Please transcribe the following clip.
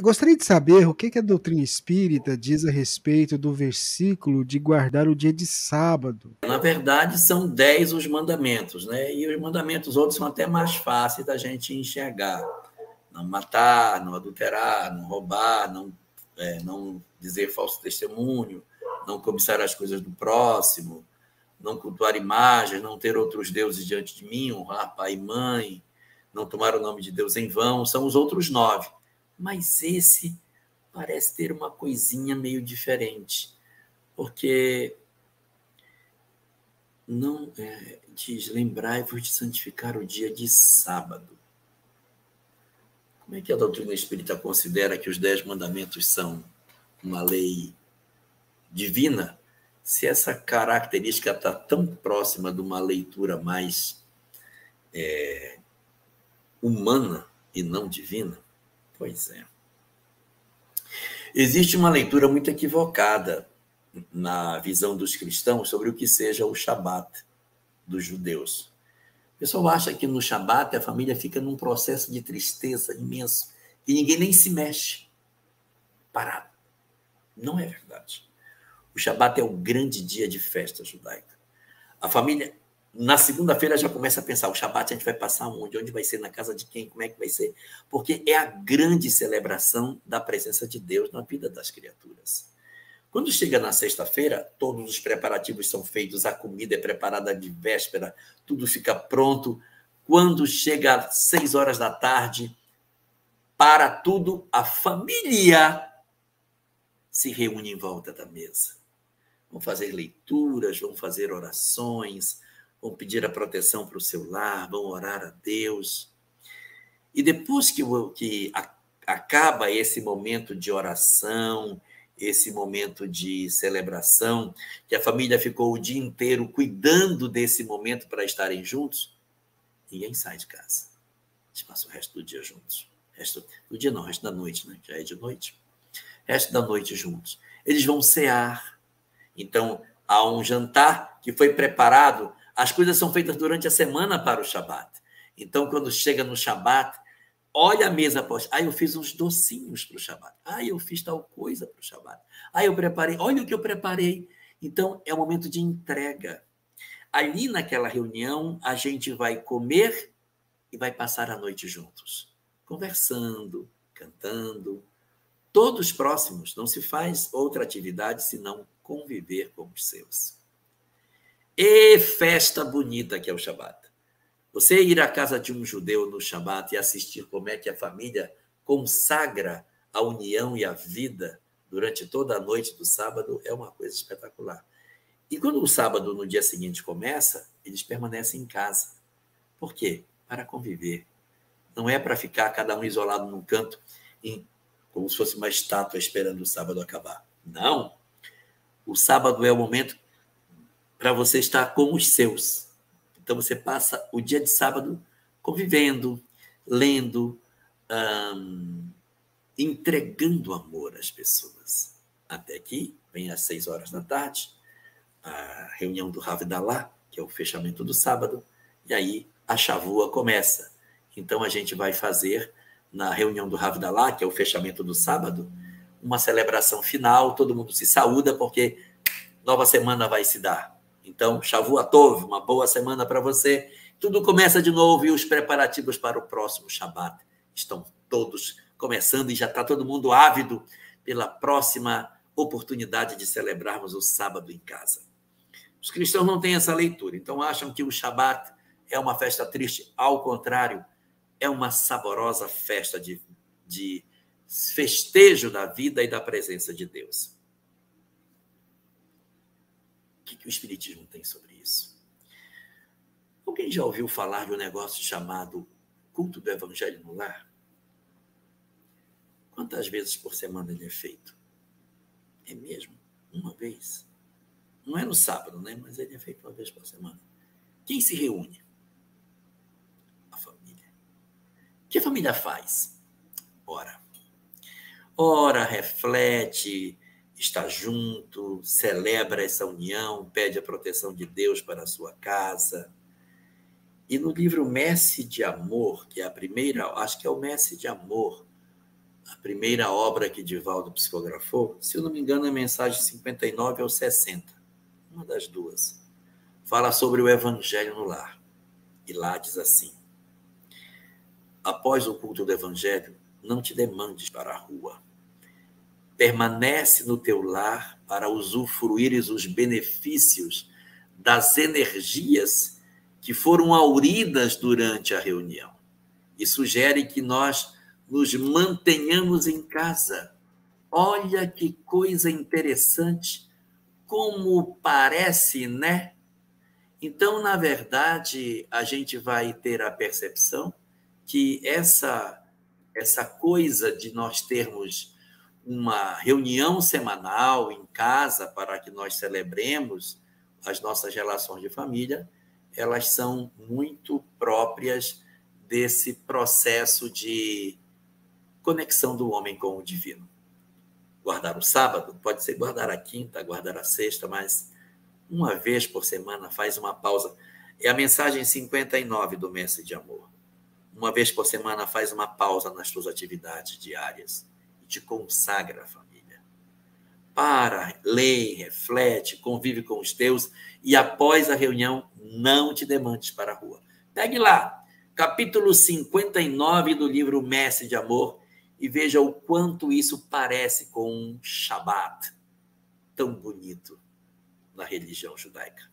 Gostaria de saber o que, que a doutrina espírita diz a respeito do versículo de guardar o dia de sábado. Na verdade, são dez os mandamentos, né? E os mandamentos outros são até mais fáceis da gente enxergar. Não matar, não adulterar, não roubar, não, é, não dizer falso testemunho, não cobiçar as coisas do próximo, não cultuar imagens, não ter outros deuses diante de mim, honrar pai e mãe, não tomar o nome de Deus em vão, são os outros nove mas esse parece ter uma coisinha meio diferente, porque não é, diz: lembrai-vos de santificar o dia de sábado. Como é que a doutrina espírita considera que os dez mandamentos são uma lei divina? Se essa característica está tão próxima de uma leitura mais é, humana e não divina, Pois é. Existe uma leitura muito equivocada na visão dos cristãos sobre o que seja o Shabat dos judeus. O pessoal acha que no Shabat a família fica num processo de tristeza imenso e ninguém nem se mexe. Parado. Não é verdade. O Shabat é o grande dia de festa judaica. A família na segunda-feira já começa a pensar, o Shabat a gente vai passar onde? Onde vai ser? Na casa de quem? Como é que vai ser? Porque é a grande celebração da presença de Deus na vida das criaturas. Quando chega na sexta-feira, todos os preparativos são feitos, a comida é preparada de véspera, tudo fica pronto. Quando chega às seis horas da tarde, para tudo, a família se reúne em volta da mesa. Vão fazer leituras, vão fazer orações, vão pedir a proteção para o seu lar, vão orar a Deus. E depois que, que acaba esse momento de oração, esse momento de celebração, que a família ficou o dia inteiro cuidando desse momento para estarem juntos, ninguém sai de casa. Eles passam o resto do dia juntos. Resto do dia não, resto da noite, né? Já é de noite. Resto da noite juntos. Eles vão cear. Então, há um jantar que foi preparado as coisas são feitas durante a semana para o Shabat. Então, quando chega no Shabat, olha a mesa após. Ah, eu fiz uns docinhos para o Shabat. Ah, eu fiz tal coisa para o Shabat. Ah, eu preparei. Olha o que eu preparei. Então, é um momento de entrega. Ali naquela reunião, a gente vai comer e vai passar a noite juntos, conversando, cantando, todos próximos. Não se faz outra atividade senão conviver com os seus. E festa bonita que é o Shabat. Você ir à casa de um judeu no Shabat e assistir como é que a família consagra a união e a vida durante toda a noite do sábado é uma coisa espetacular. E quando o sábado, no dia seguinte, começa, eles permanecem em casa. Por quê? Para conviver. Não é para ficar cada um isolado num canto, em, como se fosse uma estátua esperando o sábado acabar. Não. O sábado é o momento para você estar com os seus. Então você passa o dia de sábado convivendo, lendo, hum, entregando amor às pessoas. Até aqui, vem às seis horas da tarde, a reunião do Rav Dalá, que é o fechamento do sábado, e aí a chavua começa. Então a gente vai fazer na reunião do Rav Dalá, que é o fechamento do sábado, uma celebração final, todo mundo se saúda, porque nova semana vai se dar. Então, Shavu Tov, uma boa semana para você. Tudo começa de novo e os preparativos para o próximo Shabat estão todos começando e já está todo mundo ávido pela próxima oportunidade de celebrarmos o sábado em casa. Os cristãos não têm essa leitura, então acham que o Shabat é uma festa triste. Ao contrário, é uma saborosa festa de, de festejo da vida e da presença de Deus que, que o Espiritismo tem sobre isso? Alguém já ouviu falar de um negócio chamado culto do Evangelho no lar? Quantas vezes por semana ele é feito? É mesmo? Uma vez? Não é no sábado, né? Mas ele é feito uma vez por semana. Quem se reúne? A família. O que a família faz? Ora. Ora, reflete, está junto, celebra essa união, pede a proteção de Deus para a sua casa. E no livro Messe de Amor, que é a primeira, acho que é o Messe de Amor, a primeira obra que Divaldo psicografou, se eu não me engano, é mensagem 59 ou 60, uma das duas. Fala sobre o evangelho no lar. E lá diz assim: Após o culto do evangelho, não te demandes para a rua. Permanece no teu lar para usufruires os benefícios das energias que foram auridas durante a reunião. E sugere que nós nos mantenhamos em casa. Olha que coisa interessante, como parece, né? Então, na verdade, a gente vai ter a percepção que essa essa coisa de nós termos uma reunião semanal em casa para que nós celebremos as nossas relações de família, elas são muito próprias desse processo de conexão do homem com o divino. Guardar o sábado, pode ser guardar a quinta, guardar a sexta, mas uma vez por semana faz uma pausa. É a mensagem 59 do Mestre de Amor. Uma vez por semana faz uma pausa nas suas atividades diárias te consagra a família. Para, lê, reflete, convive com os teus e após a reunião não te demandes para a rua. Pegue lá, capítulo 59 do livro Mestre de Amor, e veja o quanto isso parece com um Shabat tão bonito na religião judaica.